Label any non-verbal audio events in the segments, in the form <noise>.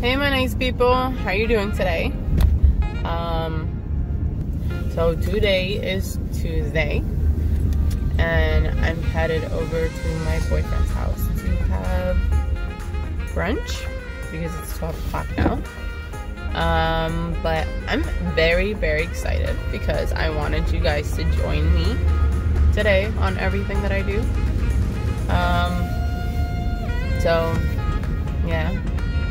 Hey my nice people, how are you doing today? Um, so today is Tuesday and I'm headed over to my boyfriend's house to have brunch because it's 12 o'clock now. Um, but I'm very, very excited because I wanted you guys to join me today on everything that I do. Um, so yeah,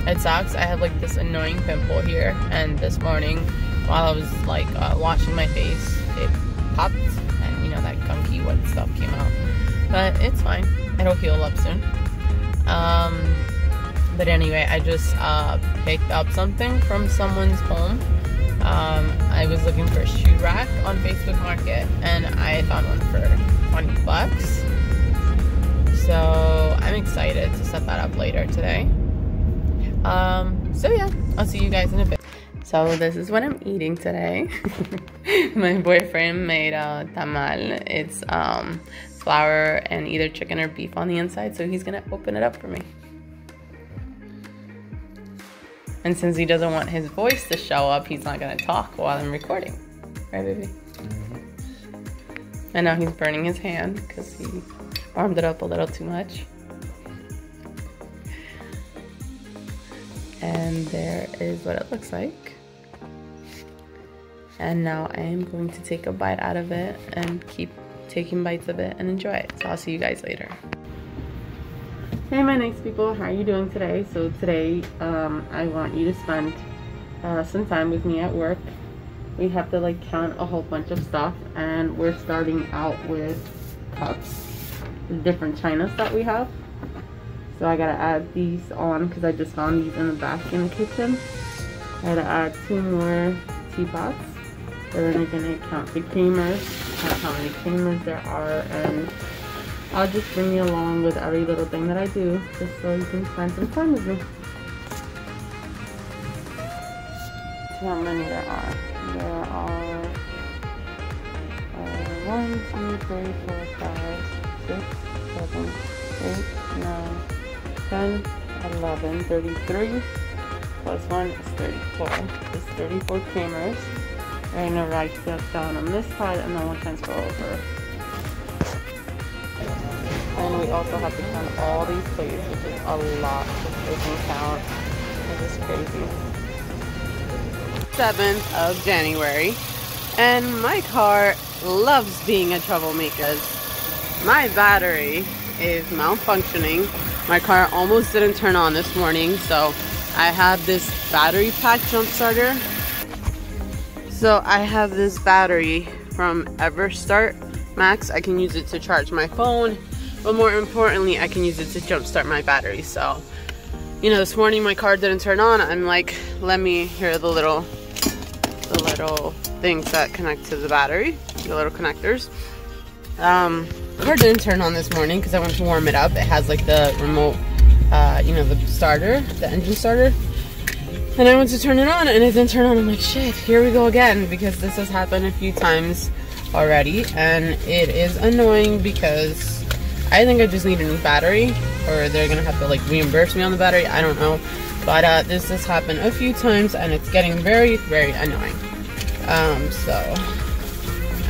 it sucks. I have like this annoying pimple here, and this morning while I was like uh, washing my face, it popped, and you know that gunky white stuff came out. But it's fine. It'll heal up soon. Um, but anyway, I just uh, picked up something from someone's home. Um, I was looking for a shoe rack on Facebook Market and I found one for 20 bucks. So I'm excited to set that up later today. So yeah, I'll see you guys in a bit. So this is what I'm eating today. <laughs> My boyfriend made a tamal. It's um, flour and either chicken or beef on the inside. So he's gonna open it up for me. And since he doesn't want his voice to show up, he's not gonna talk while I'm recording. Right, baby? And now he's burning his hand because he warmed it up a little too much. And there is what it looks like. And now I am going to take a bite out of it and keep taking bites of it and enjoy it. So I'll see you guys later. Hey my nice people, how are you doing today? So today um, I want you to spend uh, some time with me at work. We have to like count a whole bunch of stuff and we're starting out with cups, different chinas that we have. So I gotta add these on because I just found these in the back in the kitchen. I gotta add two more teapots. Then I'm gonna count the creamers, count how many creamers there are, and I'll just bring you along with every little thing that I do, just so you can spend some time with me. See how many there are. There are uh, 1, 2, 3, 4, 5, 6, 7, 8, 9, 10, 11, 33, plus 1 is 34. There's 34 creamers. I'm going to write that down on this side and then we'll transfer over. And we also have to count all these plates, which is a lot to freaking count. It is crazy. 7th of January. And my car loves being a troublemaker. My battery is malfunctioning. My car almost didn't turn on this morning, so I have this battery pack jump starter. So I have this battery from EverStart Maxx. I can use it to charge my phone, but more importantly, I can use it to jumpstart my battery. So, you know, this morning my car didn't turn on. I'm like, let me hear the little, the little things that connect to the battery, the little connectors. Um, car didn't turn on this morning because I went to warm it up. It has like the remote, uh, you know, the starter, the engine starter. And I went to turn it on and it didn't turn on. I'm like, shit, here we go again because this has happened a few times already and it is annoying because I think I just need a new battery or they're gonna have to like reimburse me on the battery. I don't know. But uh, this has happened a few times and it's getting very, very annoying. Um, so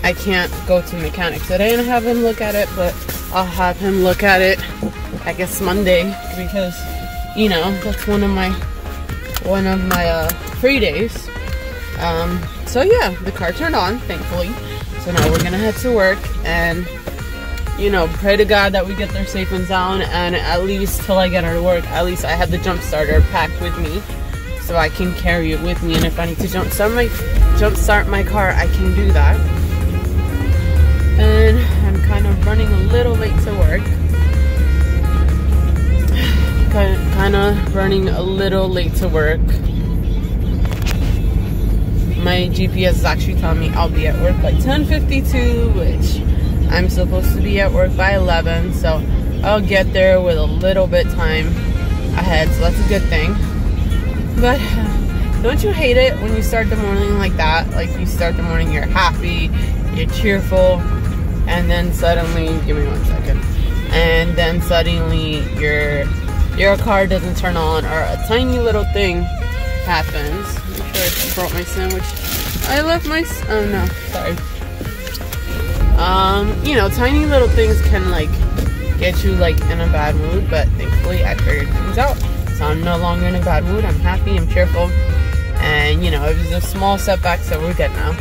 I can't go to mechanics today and have him look at it, but I'll have him look at it I guess Monday because you know that's one of my one of my uh, free days. Um, so yeah, the car turned on, thankfully. So now we're gonna head to work and you know, pray to God that we get there safe and sound and at least till I get out of work, at least I have the jump starter packed with me so I can carry it with me and if I need to jump start my jump start my car, I can do that. And I'm kind of running a little late to work. Kind of running a little late to work. My GPS is actually telling me I'll be at work by 10:52, which I'm supposed to be at work by 11, so I'll get there with a little bit time ahead, so that's a good thing. But <sighs> don't you hate it when you start the morning like that? Like you start the morning, you're happy, you're cheerful, and then suddenly, give me one second, and then suddenly you're your car doesn't turn on or a tiny little thing happens. I'm sure I brought my sandwich. I left my. Oh no, sorry. Um, you know, tiny little things can like get you like in a bad mood, but thankfully I figured things out. So I'm no longer in a bad mood. I'm happy. I'm cheerful. And you know, it was a small setback, so we're good now.